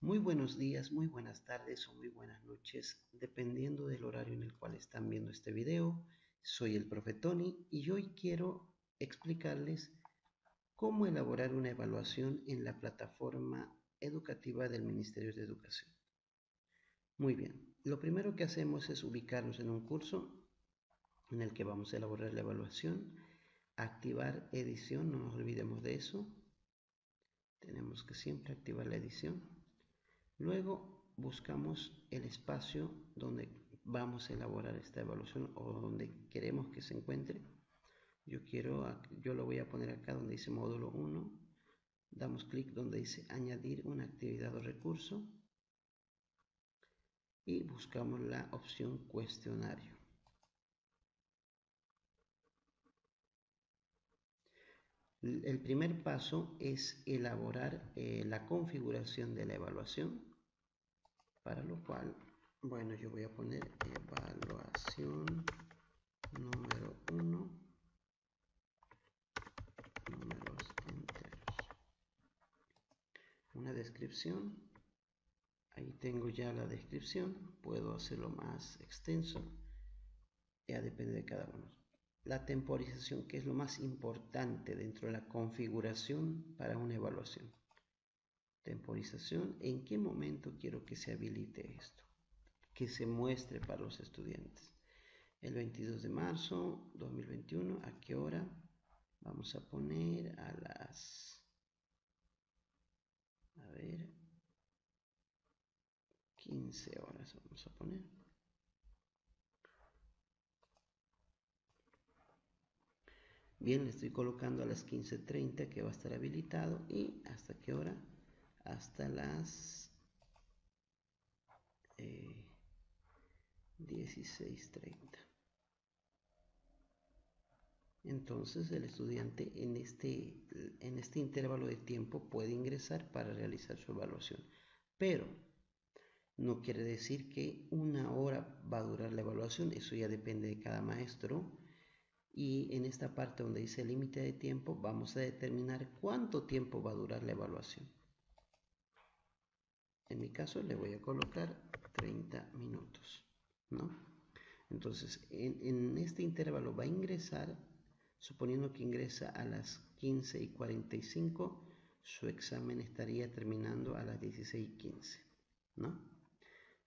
Muy buenos días, muy buenas tardes o muy buenas noches, dependiendo del horario en el cual están viendo este video. Soy el profe Tony y hoy quiero explicarles cómo elaborar una evaluación en la plataforma educativa del Ministerio de Educación. Muy bien, lo primero que hacemos es ubicarnos en un curso en el que vamos a elaborar la evaluación, activar edición, no nos olvidemos de eso. Tenemos que siempre activar la edición. Luego buscamos el espacio donde vamos a elaborar esta evaluación o donde queremos que se encuentre. Yo quiero, yo lo voy a poner acá donde dice módulo 1. Damos clic donde dice añadir una actividad o recurso y buscamos la opción cuestionario. El primer paso es elaborar eh, la configuración de la evaluación, para lo cual, bueno, yo voy a poner evaluación número 1, números enteros. Una descripción, ahí tengo ya la descripción, puedo hacerlo más extenso, ya depende de cada uno. La temporización, que es lo más importante dentro de la configuración para una evaluación. Temporización, ¿en qué momento quiero que se habilite esto? Que se muestre para los estudiantes. El 22 de marzo 2021, ¿a qué hora? Vamos a poner a las... A ver... 15 horas vamos a poner. Bien, le estoy colocando a las 15.30 que va a estar habilitado y hasta qué hora? Hasta las 16.30. Eh, Entonces el estudiante en este, en este intervalo de tiempo puede ingresar para realizar su evaluación. Pero no quiere decir que una hora va a durar la evaluación, eso ya depende de cada maestro y en esta parte donde dice límite de tiempo vamos a determinar cuánto tiempo va a durar la evaluación. En mi caso le voy a colocar 30 minutos, ¿no? Entonces, en, este intervalo va a ingresar, suponiendo que ingresa a las 15 y 45, su examen estaría terminando a las 16 y 15, ¿no?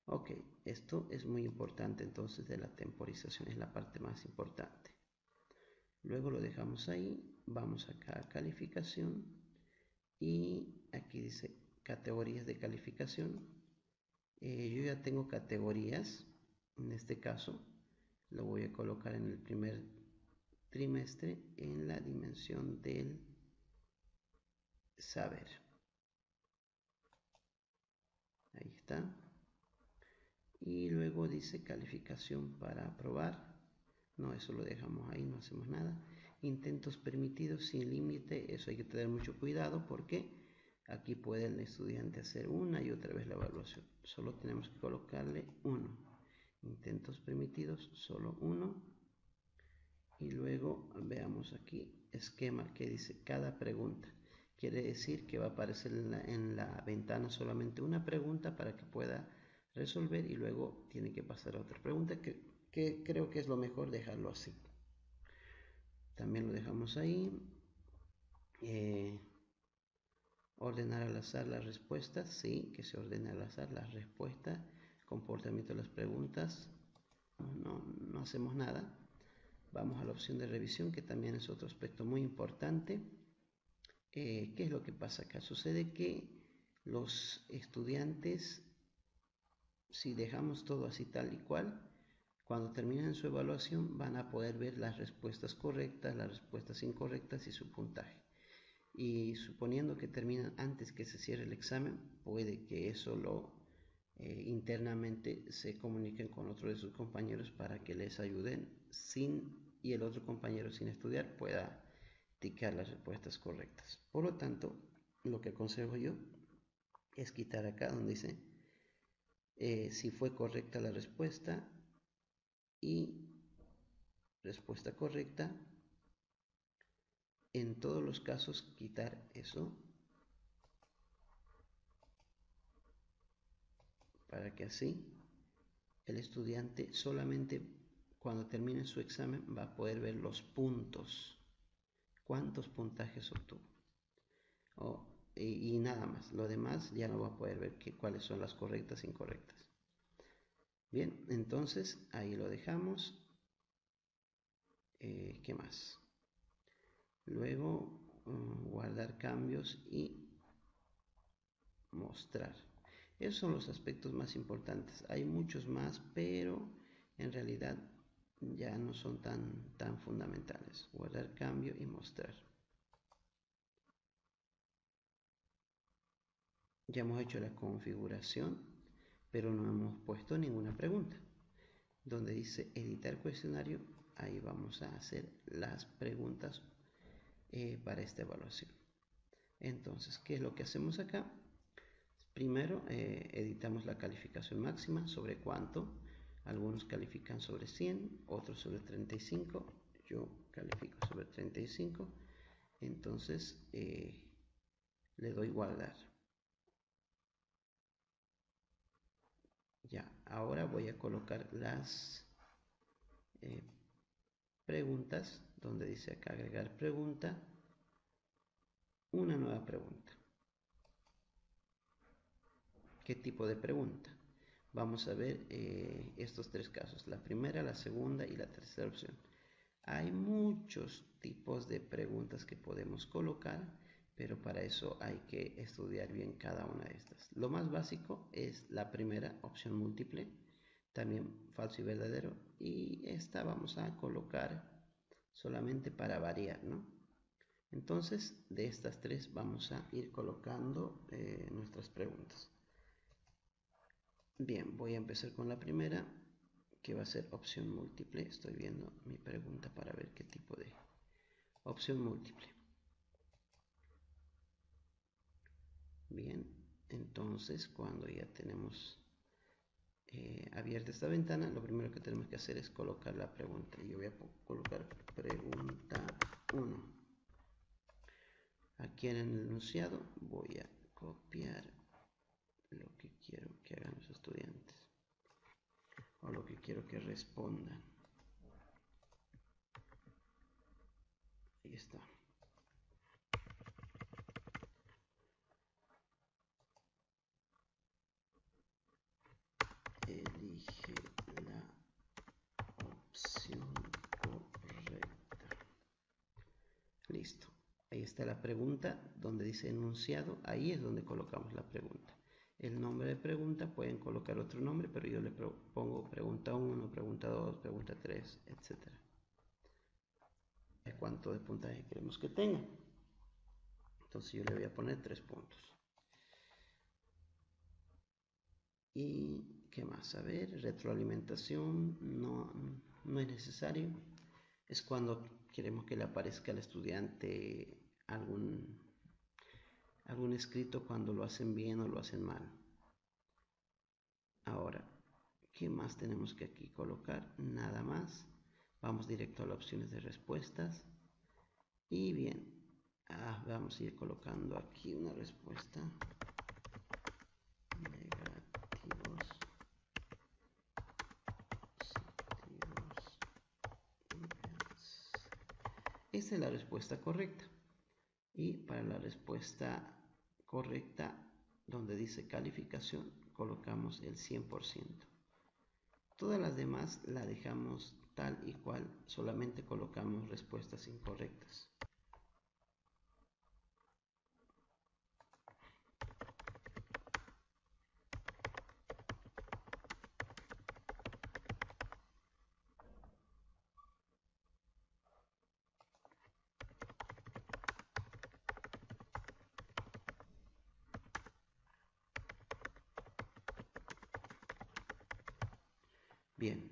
Ok, esto es muy importante entonces de la temporización, es la parte más importante. Luego lo dejamos ahí, vamos acá a calificación y aquí dice categorías de calificación. Eh, yo ya tengo categorías, en este caso lo voy a colocar en el primer trimestre en la dimensión del saber. Ahí está. Y luego dice calificación para aprobar. No, eso lo dejamos ahí, no hacemos nada. Intentos permitidos sin límite, eso hay que tener mucho cuidado porque aquí puede el estudiante hacer una y otra vez la evaluación. Solo tenemos que colocarle uno. Intentos permitidos, solo uno. Y luego veamos aquí esquema que dice cada pregunta. Quiere decir que va a aparecer en la, en la ventana solamente una pregunta para que pueda resolver y luego tiene que pasar a otra pregunta que que creo que es lo mejor dejarlo así. También lo dejamos ahí. Eh, ordenar al azar las respuestas, sí, que se ordene al azar las respuestas, comportamiento de las preguntas, no, no hacemos nada. Vamos a la opción de revisión, que también es otro aspecto muy importante. Eh, ¿Qué es lo que pasa acá? Sucede que los estudiantes, si dejamos todo así tal y cual, cuando terminen su evaluación van a poder ver las respuestas correctas, las respuestas incorrectas y su puntaje. Y suponiendo que terminan antes que se cierre el examen, puede que eso lo eh, internamente se comuniquen con otro de sus compañeros para que les ayuden sin y el otro compañero sin estudiar pueda ticar las respuestas correctas. Por lo tanto, lo que aconsejo yo es quitar acá donde dice eh, si fue correcta la respuesta, y respuesta correcta. En todos los casos quitar eso. para que así el estudiante solamente cuando termine su examen va a poder ver los puntos, cuántos puntajes obtuvo. y, nada más, lo demás ya no va a poder ver cuáles son las correctas e incorrectas. Bien, entonces ahí lo dejamos. Eh, ¿Qué más? Luego mm, guardar cambios y mostrar. Esos son los aspectos más importantes. Hay muchos más, pero en realidad ya no son tan, tan fundamentales. Guardar cambio y mostrar. Ya hemos hecho la configuración, pero no hemos puesto ninguna pregunta. Donde dice editar cuestionario, ahí vamos a hacer las preguntas eh, para esta evaluación. Entonces, ¿qué es lo que hacemos acá? Primero, eh, editamos la calificación máxima sobre cuánto. Algunos califican sobre 100, otros sobre 35. Yo califico sobre 35. Entonces, eh, le doy guardar. Ya, ahora voy a colocar las preguntas, donde dice acá agregar pregunta, una nueva pregunta. ¿Qué tipo de pregunta? Vamos a ver eh, estos tres casos, la primera, la segunda y la tercera opción. Hay muchos tipos de preguntas que podemos colocar, pero para eso hay que estudiar bien cada una de estas. Lo más básico es la primera, opción múltiple, también falso y verdadero, y esta vamos a colocar solamente para variar, ¿no? Entonces, de estas tres vamos a ir colocando eh, nuestras preguntas. Bien, voy a empezar con la primera, que va a ser opción múltiple. Estoy viendo mi pregunta para ver qué tipo de opción múltiple. Bien, entonces cuando ya tenemos eh, abierta esta ventana, lo primero que tenemos que hacer es colocar la pregunta. Yo voy a colocar pregunta 1. Aquí en el enunciado voy a copiar lo que quiero que hagan los estudiantes o lo que quiero que respondan. Ahí está. Elige la opción correcta. Listo. Ahí está la pregunta donde dice enunciado. Ahí es donde colocamos la pregunta el nombre de pregunta, pueden colocar otro nombre, pero yo le pongo pregunta 1, pregunta 2, pregunta 3, etc. ¿Cuánto de puntaje queremos que tenga? Entonces yo le voy a poner 3 puntos. ¿Y qué más? A ver, retroalimentación no, no es necesario. Es cuando queremos que le aparezca al estudiante algún algún escrito cuando lo hacen bien o lo hacen mal. Ahora, ¿qué más tenemos que aquí colocar? Nada más. Vamos directo a las opciones de respuestas. Y bien, ah, vamos a ir colocando aquí una respuesta. Es la respuesta correcta. Y para la respuesta correcta, donde dice calificación, colocamos el 100%. Todas las demás la dejamos tal y cual, solamente colocamos respuestas incorrectas. Bien,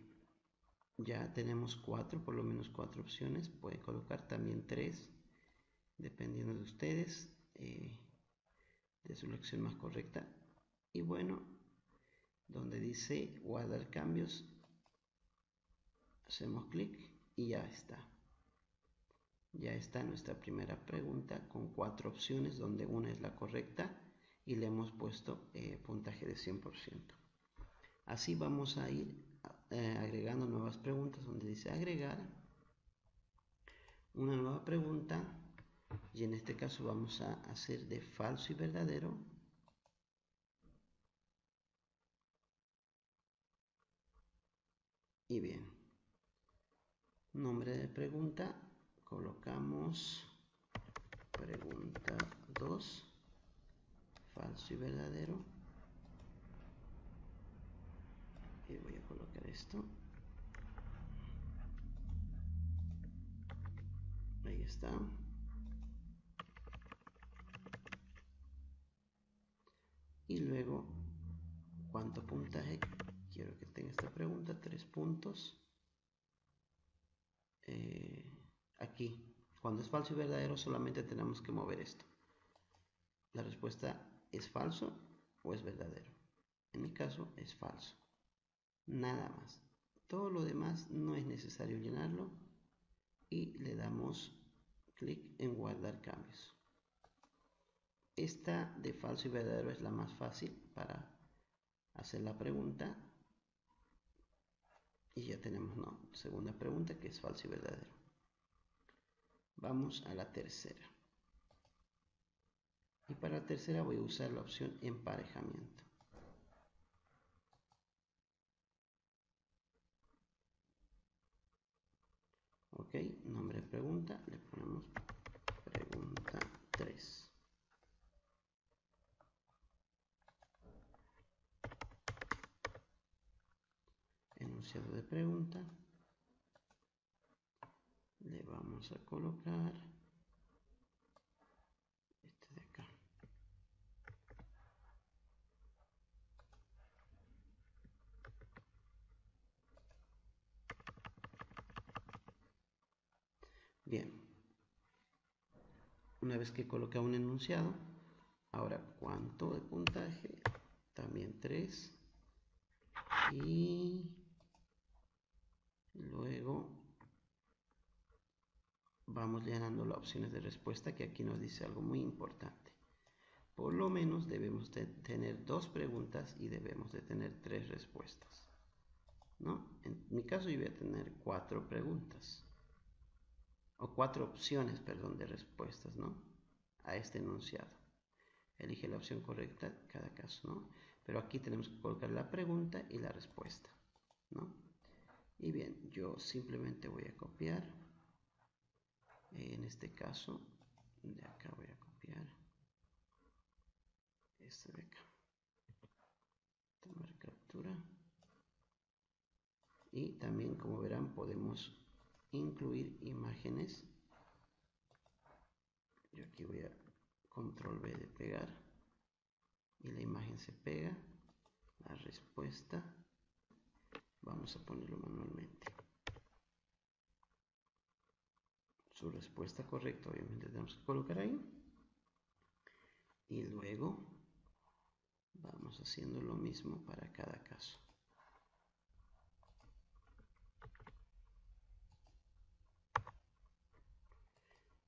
ya tenemos cuatro, por lo menos cuatro opciones. Pueden colocar también tres, dependiendo de ustedes, eh, de su elección más correcta. Y bueno, donde dice guardar cambios, hacemos clic y ya está. Ya está nuestra primera pregunta con cuatro opciones, donde una es la correcta y le hemos puesto eh, puntaje de 100%. Así vamos a ir eh, agregando nuevas preguntas donde dice agregar una nueva pregunta y en este caso vamos a hacer de falso y verdadero. Y bien nombre de pregunta colocamos pregunta 2 falso y verdadero y voy a colocar esto. Ahí está. Y luego cuánto puntaje quiero que tenga esta pregunta tres puntos. Eh, aquí cuando es falso y verdadero solamente tenemos que mover esto. La respuesta es falso o es verdadero en mi caso es falso nada más. Todo lo demás no es necesario llenarlo y le damos clic en guardar cambios. Esta de falso y verdadero es la más fácil para hacer la pregunta. Y ya tenemos no segunda pregunta que es falso y verdadero. Vamos a la tercera. Y para la tercera voy a usar la opción emparejamiento ok nombre de pregunta le ponemos pregunta 3 enunciado de pregunta. Le vamos a colocar este de acá bien una vez que coloca un enunciado ahora cuánto de puntaje también 3 y luego vamos llenando las opciones de respuesta que aquí nos dice algo muy importante. Por lo menos debemos de tener dos preguntas y debemos de tener tres respuestas. ¿no? En mi caso yo voy a tener cuatro preguntas. O cuatro opciones, perdón, de respuestas, ¿no? A este enunciado. Elige la opción correcta cada caso, ¿no? Pero aquí tenemos que colocar la pregunta y la respuesta, ¿no? Y bien, yo simplemente voy a copiar en este caso de acá voy a copiar este de acá tomar captura y también como verán podemos incluir imágenes yo aquí voy a control B de pegar y la imagen se pega la respuesta vamos a ponerlo manualmente su respuesta correcta, obviamente tenemos que colocar ahí. Y luego vamos haciendo lo mismo para cada caso.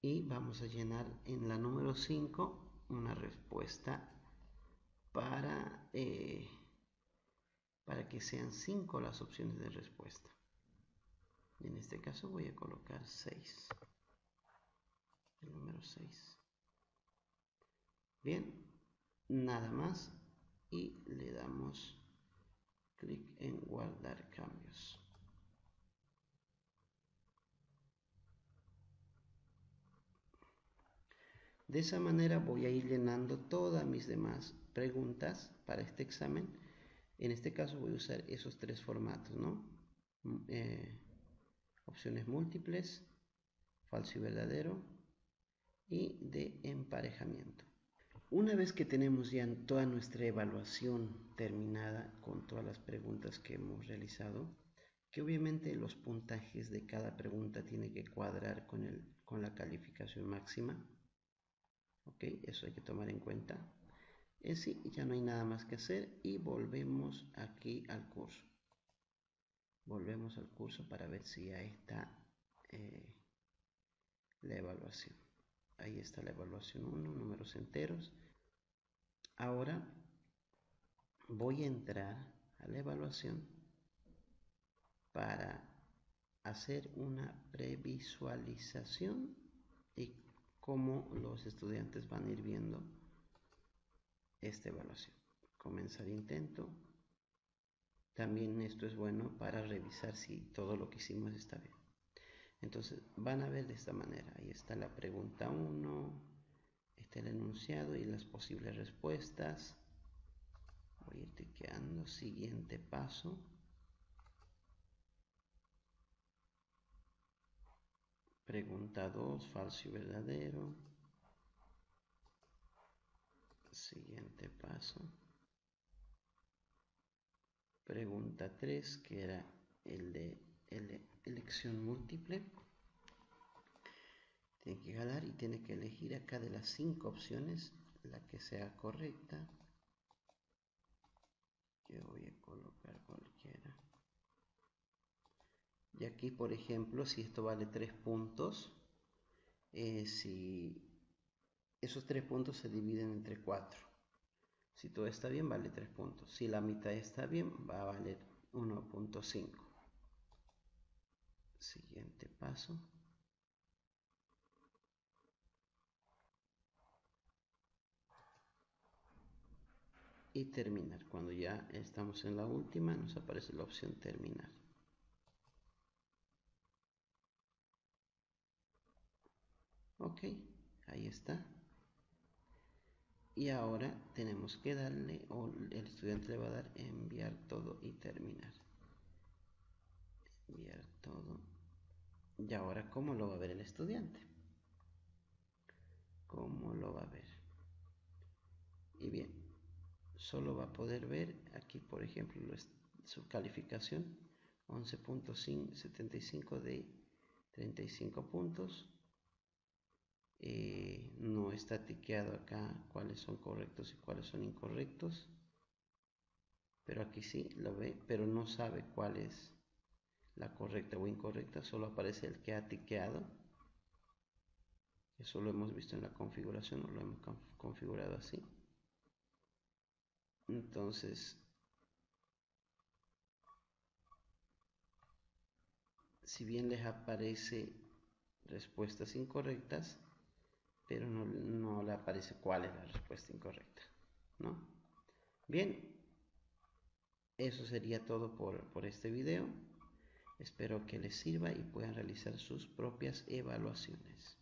Y vamos a llenar en la número 5 una respuesta para, eh, para que sean 5 las opciones de respuesta. En este caso voy a colocar 6 el número 6 bien nada más y le damos clic en guardar cambios de esa manera voy a ir llenando todas mis demás preguntas para este examen en este caso voy a usar esos tres formatos ¿no? Eh, opciones múltiples falso y verdadero y de emparejamiento. Una vez que tenemos ya toda nuestra evaluación terminada con todas las preguntas que hemos realizado, que obviamente los puntajes de cada pregunta tiene que cuadrar con la calificación máxima. Ok, eso hay que tomar en cuenta. En sí, ya no hay nada más que hacer y volvemos aquí al curso. Volvemos al curso para ver si ya está eh, la evaluación. Ahí está la evaluación 1, números enteros. Ahora voy a entrar a la evaluación para hacer una previsualización cómo los estudiantes van a ir viendo esta evaluación. Comenzar intento. También esto es bueno para revisar si todo lo que hicimos está bien. Entonces van a ver de esta manera. Ahí está la pregunta 1, está el enunciado y las posibles respuestas. Voy a ir tickeando. Siguiente paso. Pregunta 2, falso y verdadero. Siguiente paso. Pregunta 3, que era el de elección múltiple. Tiene que jalar y tiene que elegir acá de las cinco opciones la que sea correcta. Yo voy a colocar cualquiera. Y aquí, por ejemplo, si esto vale 3 puntos, eh, si esos 3 puntos se dividen entre 4. Si todo está bien, vale 3 puntos. Si la mitad está bien, va a valer 1.5. Siguiente paso. Y terminar. Cuando ya estamos en la última, nos aparece la opción terminar. Ok ahí está. Y ahora tenemos que darle o el estudiante le va a dar enviar todo y terminar. Enviar todo. Y ahora cómo lo va a ver el estudiante cómo lo va a ver y bien solo va a poder ver aquí por ejemplo su calificación 11.75 de 35 puntos eh, no está tiqueado acá cuáles son correctos y cuáles son incorrectos. Pero aquí sí lo ve pero no sabe cuál es la correcta o incorrecta. Solo aparece el que ha tiqueado. Eso lo hemos visto en la configuración lo hemos configurado así. Entonces si bien les aparece respuestas incorrectas pero no, le aparece cuál es la respuesta incorrecta, ¿no? Bien, eso sería todo por, por este video. Espero que les sirva y puedan realizar sus propias evaluaciones.